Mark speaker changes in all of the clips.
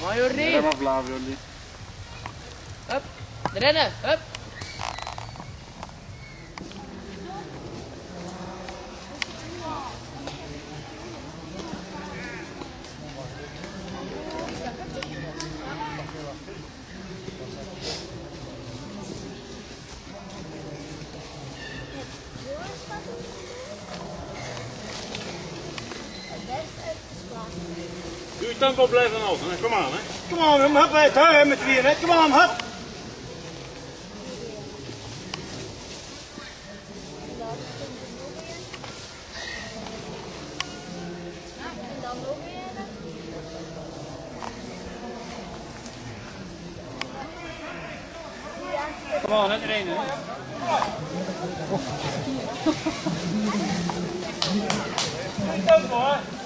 Speaker 1: Majori!
Speaker 2: Rem af Lavroli.
Speaker 1: Hup! Rennen! Hup!
Speaker 3: Je tempo blijven hè? kom aan hè. Kom aan, hup, hè, hè, met vier, hè. Kom aan, hup. Kom aan, hè, erin, hè. Tempo, hè.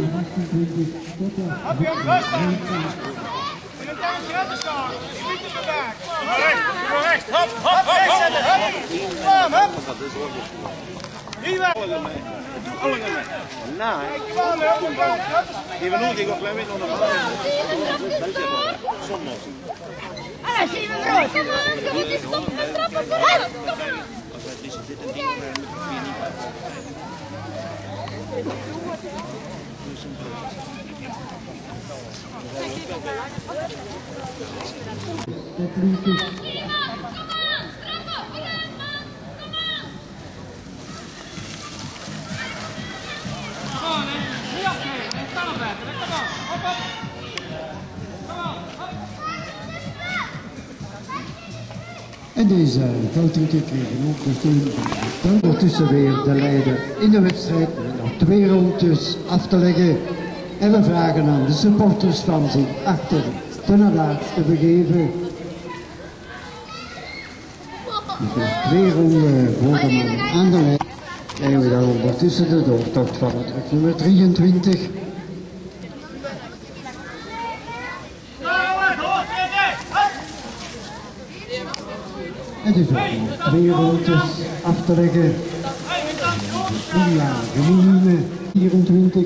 Speaker 3: dit. Kom
Speaker 2: met langer.
Speaker 3: Heb je hem vaststaan? In het tuintje hebben staan. Schiet hem vandaag. Naar rechts. Hop, hop, hop, zetten. Hup. Bam, hup. Hier weg.
Speaker 2: Nou,
Speaker 3: Bam, hup, hup, hup.
Speaker 2: die van ons, ik ook klein beetje onder de Zondag. Als wij dit dit en die met vier niet Come on!
Speaker 4: En deze veldrieten kregen ook de steun van de Ondertussen weer de leider in de wedstrijd nog twee rondjes af te leggen. En we vragen aan de supporters van zich achter de laatste te begeven. Dus nog twee ronden voor de aan de lijn. En we dan ondertussen de doortocht van het nummer 23. En twee rondjes af te leggen. Iniage Miljoene 24.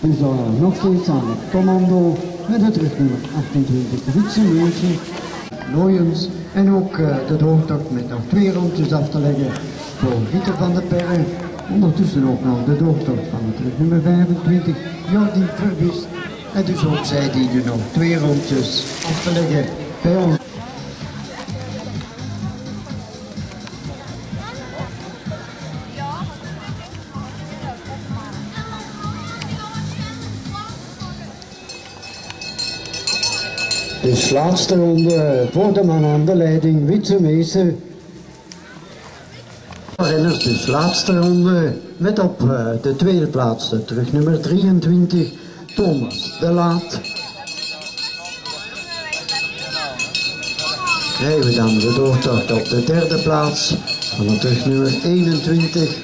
Speaker 4: Dus uh, nog steeds aan het commando met het rugnummer 28 Witsemeertje. Nooiens en ook de doortocht met nog twee rondjes af te leggen voor Gieter van der Perre. Ondertussen ook nog de doortocht van het rugnummer 25 Jordi Verbis. En dus ook zij dienen nog twee rondjes af te leggen bij ons. Dus laatste ronde voor de man aan de leiding, Wietse Meese. Renners, dus laatste ronde met op eh, de tweede plaats de terug nummer 23, Thomas de Laat. Krijgen we dan de doortocht op de derde plaats van de terug nummer 21.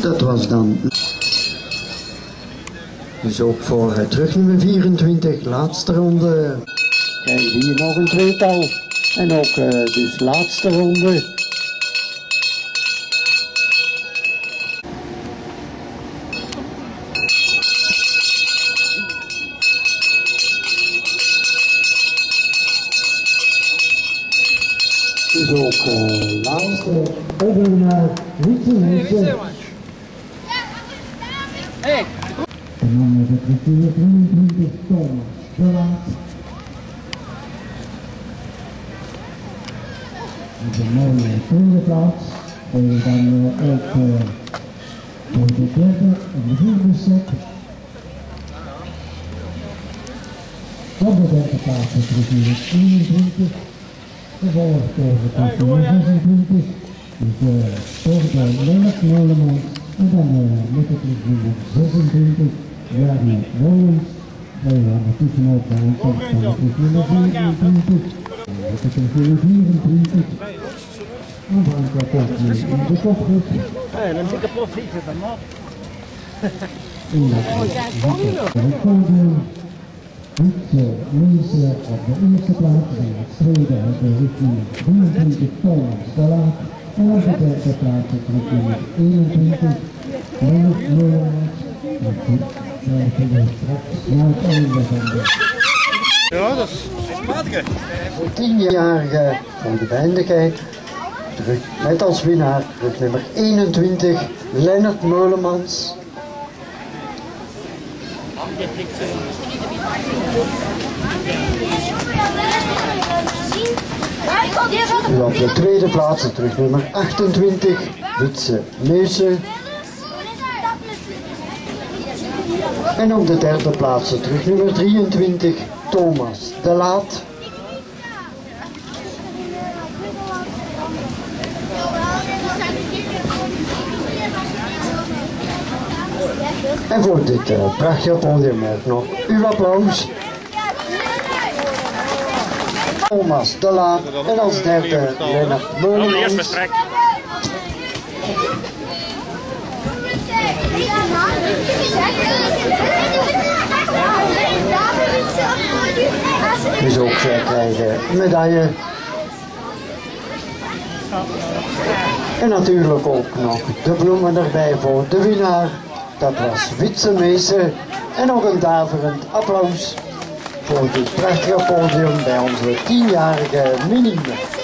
Speaker 4: Dat was dan dus ook voor het terug nummer 24, laatste ronde. We hier nog een tweetal. En ook eh, dus laatste ronde. Dus ook eh, laatste overwinnaar, Wietse Meester.
Speaker 1: Hey!
Speaker 4: En dan met het natuurlijk 23 Thomas de Laat. Dat is een mooie tweede plaats. En dan ook uh, voor de derde en de vierde set. Op de derde plaats is nummer 21. Gevolgd door de plaats nummer 26. Dus uh, door de Lennart Moleman. En dan met terug nummer 26. Jeremy Williams. Wij hebben tussenop bij een kant van het terug nummer 24. Met het terug nummer 24. En Branko komt nu in de kopgroep.
Speaker 2: En een dikke profiet zit er nog.
Speaker 4: In dat podium. Wietse Meese op de eerste plaats en het tweede uit de richting 23 Thomas de Laat. En op de derde plaats het richting 21 Leonard Molenaars. En goed krijgen we straks naar het einde van de
Speaker 2: Ja, dat is matige.
Speaker 4: tienjarige voor de behendigheid. Terug met als winnaar terug nummer 21 Lennart Meulemans. U op de tweede plaats terug nummer 28 Witse Neusen. En op de derde plaats terug nummer 23 Thomas de Laat. En voor dit uh, prachtige podium ook nog uw applaus. Thomas de Laat en als derde Lennart Meulemans. Dus ook zij krijgen medaille. En natuurlijk ook nog de bloemen erbij voor de winnaar. Dat was Witse Meester. En nog een daverend applaus voor dit prachtige podium bij onze tienjarige minime.